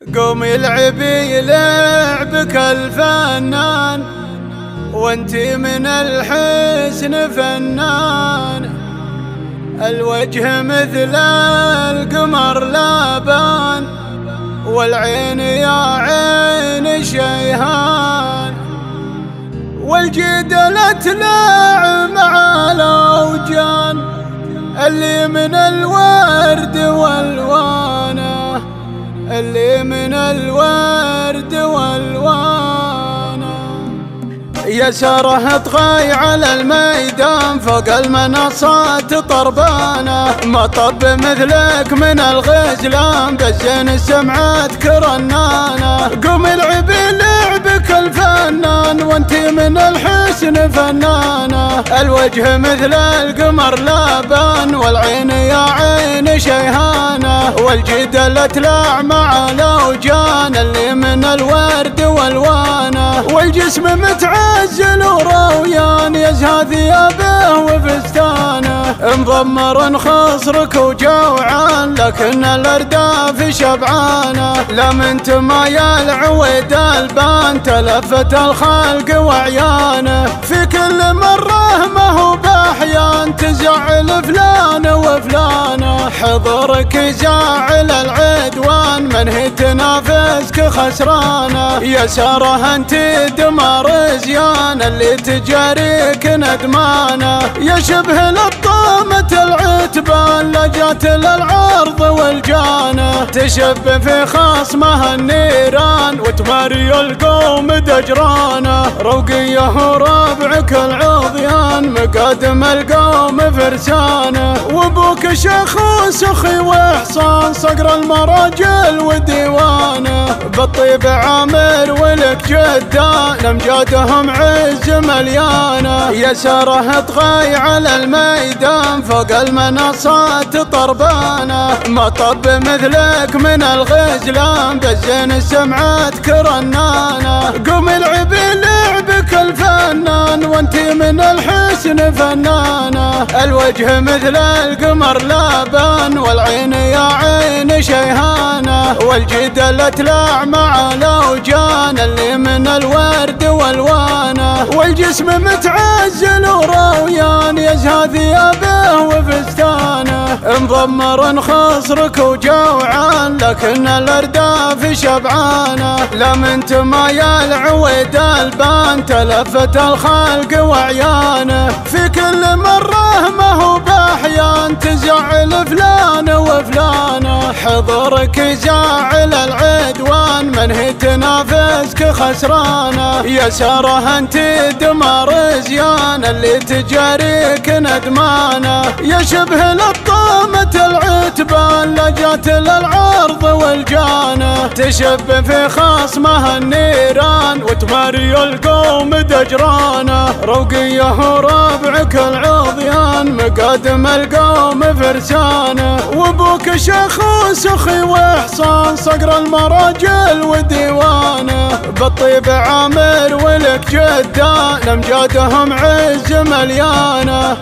قوم يلعبي لعبك الفنان وانتي من الحسن فنان. الوجه مثل القمر لابان والعين يا عين شيهان. والجدل تلاع مع الأوجان اللي من الورد والوانه اللي من الورد والوانه يساره طغي على الميدان فوق المنصات طربانة. مطب مثلك من الغزلان بالزين سمعت كرنانه قوم العب لعبك الفنان وانتي من الحسن فنانه الوجه مثل القمر لابان والعين يا عين شيهانه والجدل تلاع مع الاوجان اللي من الورد والوانه والجسم متعزل ورويان يزهى ثيابه وفستانه. مضمر خصرك وجوعان لكن الأرداف شبعانه لمنت ما العويد البان تلفت الخلق وعيانه في كل مرة ما هو بأحيان تزعل فلان وفلانه حضرك زاعل العدوان من هي تنافسك خسرانه يا ساره أنت دمار زيان اللي تجاريك ندمانه يا شبه لطامة العتبان لجات للعرض والجانة. تشب في خصمها النيران وتماري القوم دجرانة. روقيه ربعك العضيان مقادم القوم فرسانة. وأبوك شيخ وسخي وحصان صقر المراجل وديوانة. بالطيب عامر ولك جدان امجادهم عز مليانه يساره طغي على الميدان فوق المنصات طربانه مطب مثلك من الغزلان بالزين سمعت كرنانه قوم العب لعبك الفنان وانتي من الحسن فنانة. الوجه مثل القمر لابان والعين يا عين شيهانة. والجدل تلاع مع الاوجان اللي من الورد والوانة. والجسم متعزل ورويان يزهى ثيابه مضمر خصرك وجوعان لكن الأرداف شبعانة. لمنت ما العويد البان تلفت الخلق وعيانة. في كل مرة ما هو بأحيان تزعل فلان وفلانة. حضرك زاعل العدوان من هي تنافسك خسرانة. يا سارة أنت دمار زيان اللي تجاريك ندمانة. يا شبه لطامة العتبان لجات للعرض والجانة. تشب في خصمها النيران وتماري القوم دجرانة. روقيه ربعك العضيان مقادم القوم فرسانة. وأبوك شيخ وسخي وحصان صقر المراجل وديوانة. بالطيب عامر ولك جدان امجادهم عز مليانة.